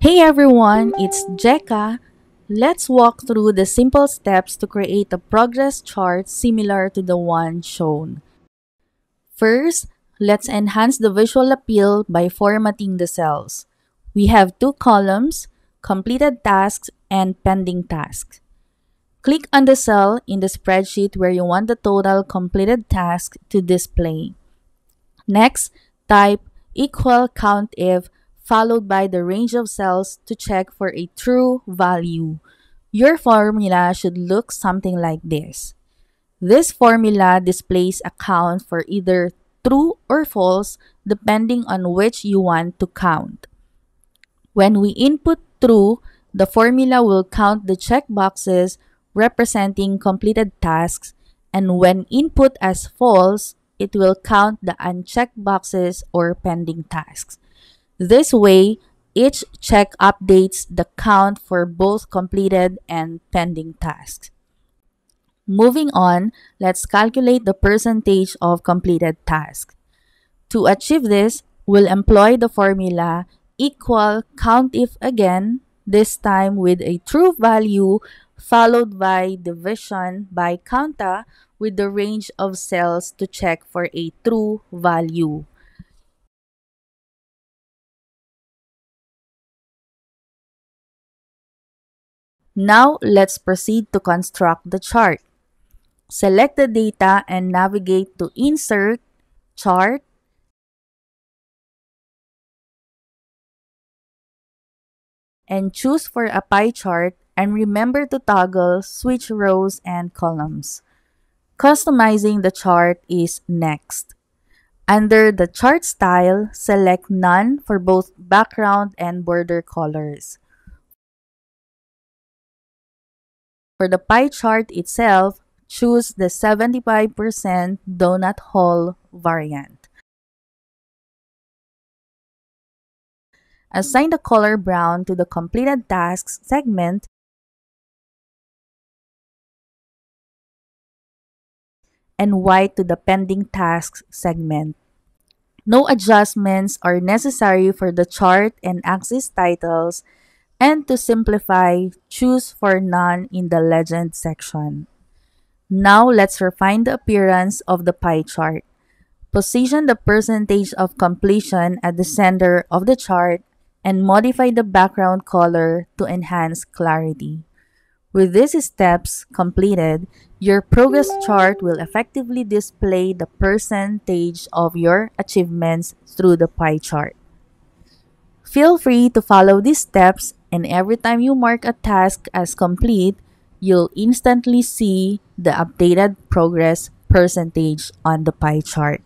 Hey everyone, it's Jecka. Let's walk through the simple steps to create a progress chart similar to the one shown. First, let's enhance the visual appeal by formatting the cells. We have two columns, completed tasks and pending tasks. Click on the cell in the spreadsheet where you want the total completed tasks to display. Next, type equal COUNTIF followed by the range of cells to check for a true value. Your formula should look something like this. This formula displays a count for either true or false depending on which you want to count. When we input true, the formula will count the checkboxes representing completed tasks and when input as false, it will count the unchecked boxes or pending tasks. This way, each check updates the count for both completed and pending tasks. Moving on, let's calculate the percentage of completed tasks. To achieve this, we'll employ the formula equal COUNTIF again, this time with a true value followed by division by counta with the range of cells to check for a true value. Now, let's proceed to construct the chart. Select the data and navigate to Insert, Chart, and choose for a pie chart and remember to toggle switch rows and columns. Customizing the chart is next. Under the chart style, select none for both background and border colors. For the pie chart itself, choose the 75% donut hole variant. Assign the color brown to the completed tasks segment and white to the pending tasks segment. No adjustments are necessary for the chart and axis titles and to simplify, choose for none in the legend section. Now let's refine the appearance of the pie chart. Position the percentage of completion at the center of the chart and modify the background color to enhance clarity. With these steps completed, your progress chart will effectively display the percentage of your achievements through the pie chart. Feel free to follow these steps and every time you mark a task as complete, you'll instantly see the updated progress percentage on the pie chart.